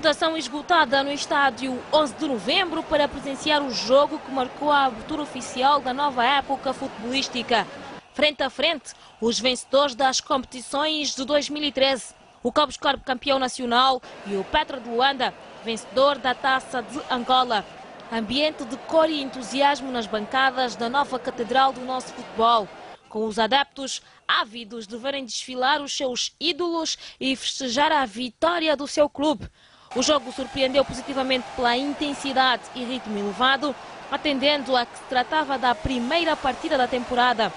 Lotação esgotada no estádio 11 de novembro para presenciar o jogo que marcou a abertura oficial da nova época futebolística. Frente a frente, os vencedores das competições de 2013. O Cabo Corpo campeão nacional e o Petro de Luanda, vencedor da Taça de Angola. Ambiente de cor e entusiasmo nas bancadas da nova catedral do nosso futebol com os adeptos ávidos de verem desfilar os seus ídolos e festejar a vitória do seu clube. O jogo surpreendeu positivamente pela intensidade e ritmo elevado, atendendo a que se tratava da primeira partida da temporada.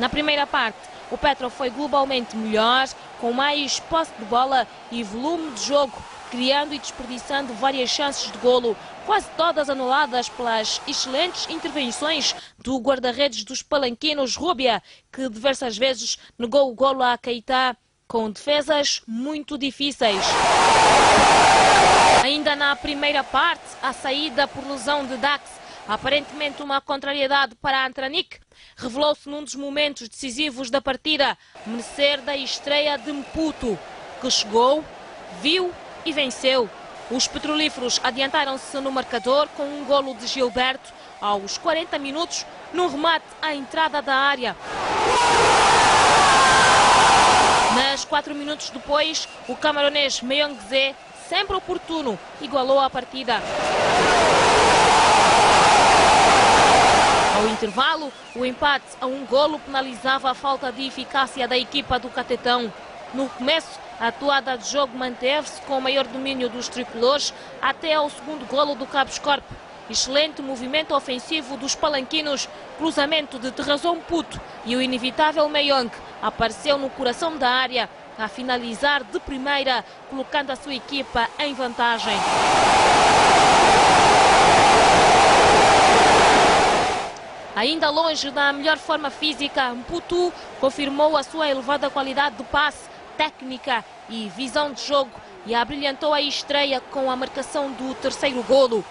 Na primeira parte, o Petro foi globalmente melhor, com mais posse de bola e volume de jogo, criando e desperdiçando várias chances de golo, quase todas anuladas pelas excelentes intervenções do guarda-redes dos palanquinos Rúbia, que diversas vezes negou o golo a Keita com defesas muito difíceis. Ainda na primeira parte, a saída por lesão de Dax, aparentemente uma contrariedade para Antranik, revelou-se num dos momentos decisivos da partida, merecer da estreia de Mputo, que chegou, viu e venceu. Os petrolíferos adiantaram-se no marcador com um golo de Gilberto aos 40 minutos, num remate à entrada da área. Quatro minutos depois, o camaronês Meyongze, sempre oportuno, igualou a partida. Ao intervalo, o empate a um golo penalizava a falta de eficácia da equipa do Catetão. No começo, a atuada de jogo manteve-se com o maior domínio dos tricolores até ao segundo golo do Cabos Corpo. Excelente movimento ofensivo dos palanquinos, cruzamento de Terrazão Puto e o inevitável Meyong apareceu no coração da área a finalizar de primeira, colocando a sua equipa em vantagem. Ainda longe da melhor forma física, Mputu confirmou a sua elevada qualidade de passe técnica e visão de jogo e abrilhantou a estreia com a marcação do terceiro golo.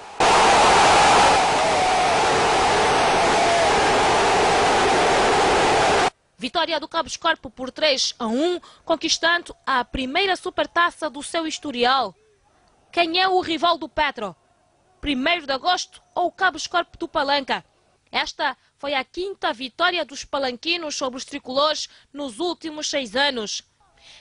Vitória do Cabos Corpo por 3 a 1, conquistando a primeira supertaça do seu historial. Quem é o rival do Petro? 1 de agosto ou o Cabos Corpo do Palanca? Esta foi a quinta vitória dos palanquinos sobre os tricolores nos últimos seis anos.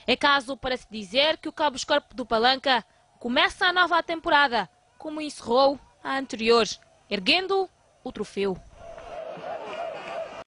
É caso para se dizer que o Cabos Corpo do Palanca começa a nova temporada, como encerrou a anterior, erguendo o troféu.